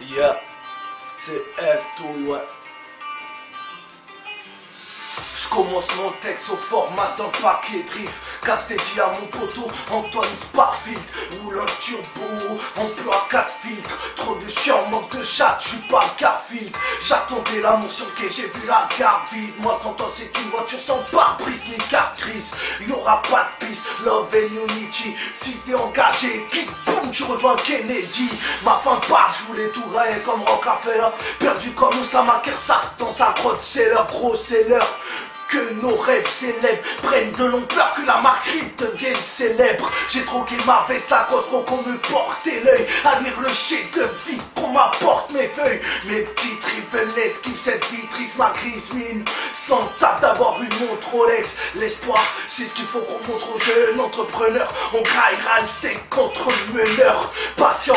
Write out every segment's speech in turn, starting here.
Yeah, c'est F2, je commence mon texte au format d'un paquet drift Café dit à mon poteau, Antoine Sparfield. Roule un turbo, on peut à 4 filtres. Trop de chiens, manque de chat, je suis pas Garfield. J'attendais l'amour sur le j'ai vu la gare vide Moi sans toi c'est une voiture sans pare-brise ni cartrice Y'aura pas de piste, love and unity. Si t'es engagé, kick boom, tu rejoins Kennedy. Ma tout rayer comme Rockefeller Perdu comme Oussama Kersas dans sa grotte, c'est leur gros, c'est leur que nos rêves s'élèvent, prennent de l'ampleur, que la marque devienne célèbre. J'ai troqué ma veste à cause qu'on me portait l'œil, à lire le chef de vie qu'on m'apporte mes feuilles. Mes petites rivelles qui cette vitrice, ma grise mine. Sans tape d'avoir une montre Rolex. L'espoir, c'est ce qu'il faut qu'on montre aux jeunes entrepreneurs. On graillera le contre le meneur. Patient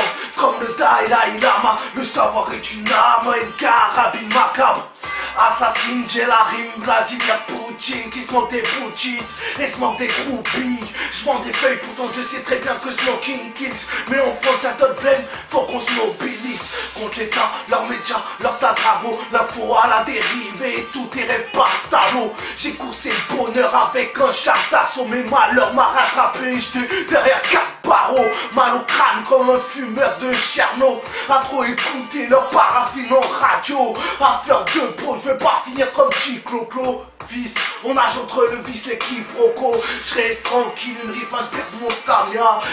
Dalai Lama. Le savoir est une arme, une carabine macabre. Assassine, j'ai la rime, Vladimir Poutine Qui se des boutiques? Et se des groupies Je vends des feuilles, pourtant je sais très bien que smoking kills. Mais en France y'a d'autres blême, faut qu'on se mobilise. Contre l'État, leurs médias, leurs tas L'info à la dérive et tout est rêves par talon J'ai coursé le bonheur avec un char d'assaut Mais malheur m'a rattrapé, j'étais derrière quatre barreaux. Mal au crâne comme un fumeur de Cherno A trop écouter leur paraffine en radio. À fleur de peau, je vais pas finir comme Chiclo Fils, on nage entre le vice, les quiproquos. Je reste tranquille, une rive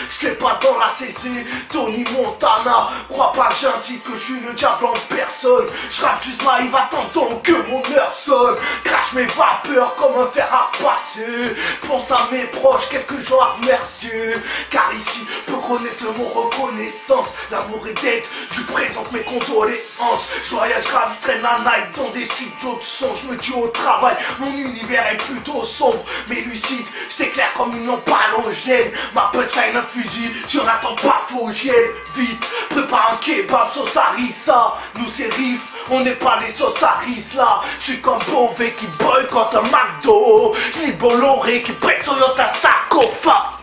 Je sais pas dans la CC, Tony Montana. Crois pas que j'incite que je suis le diable en personne. Je rappe juste va t'entendre que mon heure sonne. Crache mes vapeurs comme un fer à passer. Pense à mes proches, quelques jours à remercier. Car ici, peu connaissent le mot reconnaissance. L'amour est dead, je présente mes condoléances. Je voyage grave, traîne la night dans des studios de son. Je me dis au travail, mon univers est plutôt sombre. Mais lucide Je t'éclaire comme une lampe halogène punchline un fusil, j'en attends pas faut Vite, prépare un kebab sauce harissa Nous c'est riff, on n'est pas les sauces là. Je suis comme Beauvais qui boycotte un McDo. Je Bolloré qui prête Toyota Sacofa